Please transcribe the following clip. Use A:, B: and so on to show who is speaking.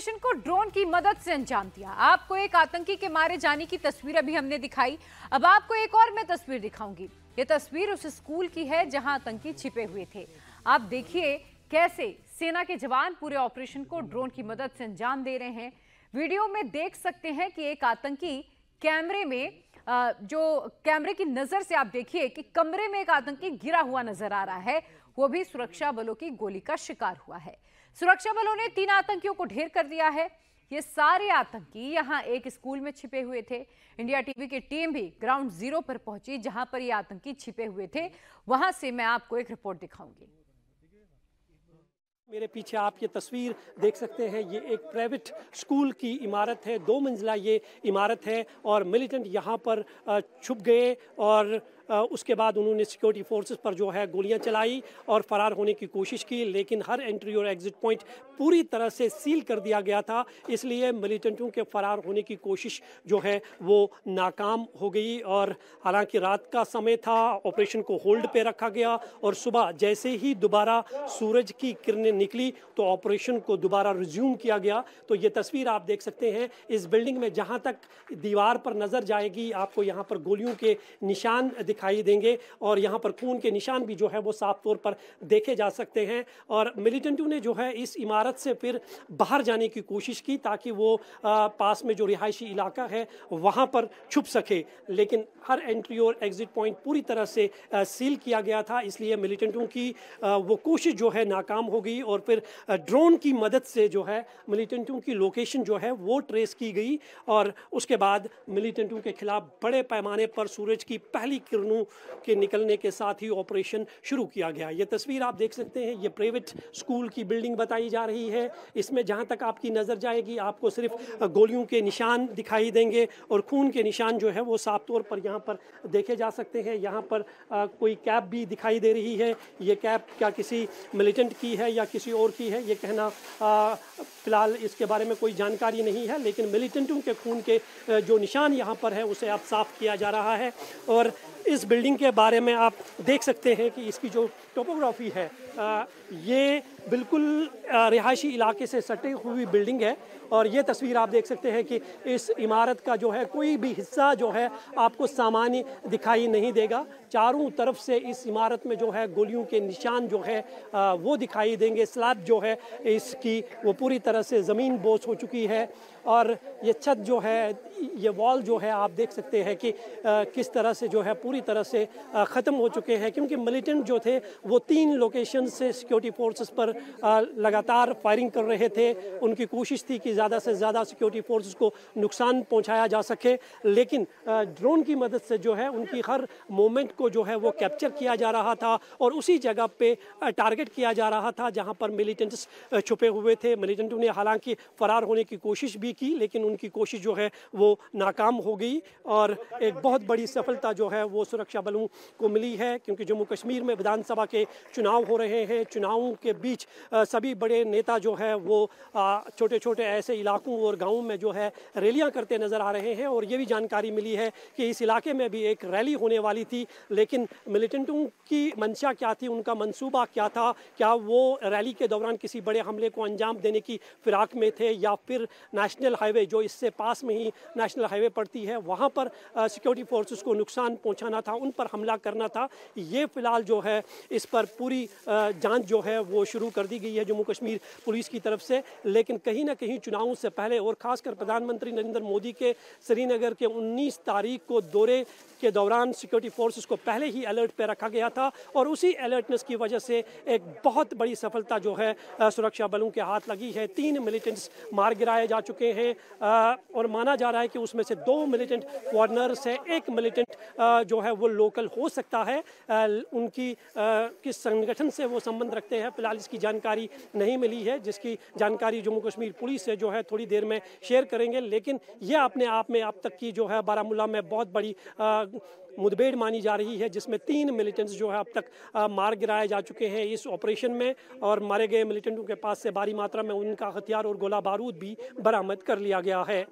A: Operation को drone की मदद से अंजाम दिया। आपको एक आतंकी के मारे जाने की तस्वीर अभी हमने दिखाई। अब आपको एक और मैं तस्वीर दिखाऊँगी। ये तस्वीर उस स्कूल की है जहाँ आतंकी छिपे हुए थे। आप देखिए कैसे सेना के जवान पूरे ऑपरेशन को ड्रोन की मदद से अंजाम दे रहे हैं। वीडियो में देख सकते हैं कि एक आतंकी कैमरे में जो कैमरे की नज़र से आप देखिए कि कमरे में एक आतंकी गिरा हुआ नज़र आ रहा है। वो भी सुरक्षा बलों की गोली का शिकार हुआ है। सुरक्षा बलों ने तीन आतंकियों को ढेर कर दिया है। ये सारे आतंकी यहाँ एक स्कूल में छिपे हुए थे। इंडिया टीवी की टीम भी ग्राउंड ज़ीरो पर पहुँची, जहाँ पर ये आतंकी छिपे हुए थे। वहाँ से मैं आपको एक रिपोर्ट दिखाऊँगी।
B: मेरे पीछे आप ये तस्वीर देख सकते हैं। ये एक प्राइवेट स्कूल की इमारत है। दो मंजिला ये इमारत है और मिलिटेंट यहाँ पर छुप गए और उसके बाद उन्होंने सिक्योरिटी फोर्सेस पर जो है गोलियाँ चलाई और फरार होने की कोशिश की, लेकिन हर एंट्री और एग्जिट पॉइंट पूरी तरह से सील कर दिया गया था। इसलिए मिलिटेंटों के फरार होने की कोशिश जो है वो नाकाम हो गई और हालाँकि रात का समय था ऑपरेशन को होल्ड पे रखा गया और सुबह जैसे ही दोबारा सूरज की किरणें निकली तो ऑपरेशन को दोबारा रिज्यूम किया गया। तो ये तस्वीर आप देख सकते हैं, इस बिल्डिंग में जहाँ तक दीवार पर नज़र जाएगी, आपको यहाँ पर गोलियों के निशान दिख दिखाई देंगे और यहाँ पर खून के निशान भी जो है वो साफ़ तौर पर देखे जा सकते हैं। और मिलिटेंटों ने जो है इस इमारत से फिर बाहर जाने की कोशिश की ताकि वो पास में जो रिहायशी इलाका है वहाँ पर छुप सके। लेकिन हर एंट्री और एग्जिट पॉइंट पूरी तरह से सील किया गया था, इसलिए मिलिटेंटों की वो कोशिश जो है नाकाम हो गई और फिर ड्रोन की मदद से जो है मिलिटेंटों की लोकेशन जो है वो ट्रेस की गई। और उसके बाद मिलिटेंटों के खिलाफ बड़े पैमाने पर सूरज की पहली किरण के निकलने के साथ ही ऑपरेशन शुरू किया गया। ये तस्वीर आप देख सकते हैं, ये प्राइवेट स्कूल की बिल्डिंग बताई जा रही है। इसमें जहाँ तक आपकी नज़र जाएगी, आपको सिर्फ़ गोलियों के निशान दिखाई देंगे और खून के निशान जो है वो साफ़ तौर पर यहाँ पर देखे जा सकते हैं। यहाँ पर कोई कैब भी दिखाई दे रही है। ये कैब क्या किसी मिलिटेंट की है या किसी और की है, ये कहना फ़िलहाल इसके बारे में कोई जानकारी नहीं है, लेकिन मिलिटेंटों के खून के जो निशान यहाँ पर है, उसे अब साफ़ किया जा रहा है। और इस बिल्डिंग के बारे में आप देख सकते हैं कि इसकी जो टोपोग्राफी है आ, ये बिल्कुल रिहायशी इलाके से सटी हुई बिल्डिंग है। और ये तस्वीर आप देख सकते हैं कि इस इमारत का जो है कोई भी हिस्सा जो है आपको सामान्य दिखाई नहीं देगा। चारों तरफ़ से इस इमारत में जो है गोलियों के निशान जो है वो दिखाई देंगे। स्लैब जो है इसकी वो पूरी तरह से ज़मीन बोझ हो चुकी है। और ये छत जो है ये वॉल जो है आप देख सकते हैं कि किस तरह से जो है पूरी तरह से ख़त्म हो चुके हैं, क्योंकि मिलिटेंट जो थे, वो तीन लोकेशन से सिक्योरिटी फोर्सेस पर लगातार फायरिंग कर रहे थे। उनकी कोशिश थी कि ज़्यादा से ज़्यादा सिक्योरिटी फोर्सेस को नुकसान पहुँचाया जा सके, लेकिन ड्रोन की मदद से जो है, उनकी हर मोमेंट को जो है, वो कैप्चर किया जा रहा था और उसी जगह पे टारगेट किया जा रहा था, जहाँ पर मिलिटेंट्स छुपे हुए थे। मिलिटेंटों ने हालाँकि फ़रार होने की कोशिश भी की, लेकिन उनकी कोशिश जो है, वो नाकाम हो गई और एक बहुत बड़ी सफलता जो है, वो सुरक्षा बलों को मिली है, क्योंकि जम्मू कश्मीर में विधानसभा के चुनाव हो रहे हैं। चुनावों के बीच सभी बड़े नेता जो है वो छोटे छोटे ऐसे इलाकों और गाँवों में जो है रैलियाँ करते नज़र आ रहे हैं और ये भी जानकारी मिली है कि इस इलाके में भी एक रैली होने वाली थी, लेकिन मिलिटेंटों की मंशा क्या थी, उनका मंसूबा क्या था? क्या वो रैली के दौरान किसी बड़े हमले को अंजाम देने की फिराक में थे या फिर नेशनल हाईवे जो इससे पास में ही नेशनल हाईवे पड़ती है, वहाँ पर सिक्योरिटी फोर्सेस को नुकसान पहुँचाना था, उन पर हमला करना था। ये फ़िलहाल जो है, इस पर पूरी जाँच जो है, वो शुरू कर दी गई है जम्मू कश्मीर पुलिस की तरफ़ से। लेकिन कहीं ना कहीं चुनावों से पहले और ख़ासकर प्रधानमंत्री नरेंद्र मोदी के, श्रीनगर के 19 तारीख को दौरे के दौरान सिक्योरिटी फोर्सेस को पहले ही अलर्ट पर रखा गया था और उसी अलर्टनेस की वजह से एक बहुत बड़ी सफलता जो है सुरक्षा बलों के हाथ लगी है। तीन मिलिटेंट्स मार गिराए जा चुके हैं और माना जा रहा है कि उसमें से दो मिलिटेंट फॉरनर्स है, एक मिलिटेंट जो है वो लोकल हो सकता है। उनकी किस संगठन से वो संबंध रखते हैं, फ़िलहाल इसकी जानकारी नहीं मिली है, जिसकी जानकारी जम्मू कश्मीर पुलिस से जो है थोड़ी देर में शेयर करेंगे। लेकिन यह अपने आप में अब तक की जो है बारामूला में बहुत बड़ी मुठभेड़ मानी जा रही है, जिसमें तीन मिलिटेंट्स जो है अब तक मार गिराए जा चुके हैं इस ऑपरेशन में और मारे गए मिलिटेंटों के पास से भारी मात्रा में उनका हथियार और गोला बारूद भी बरामद कर लिया गया है।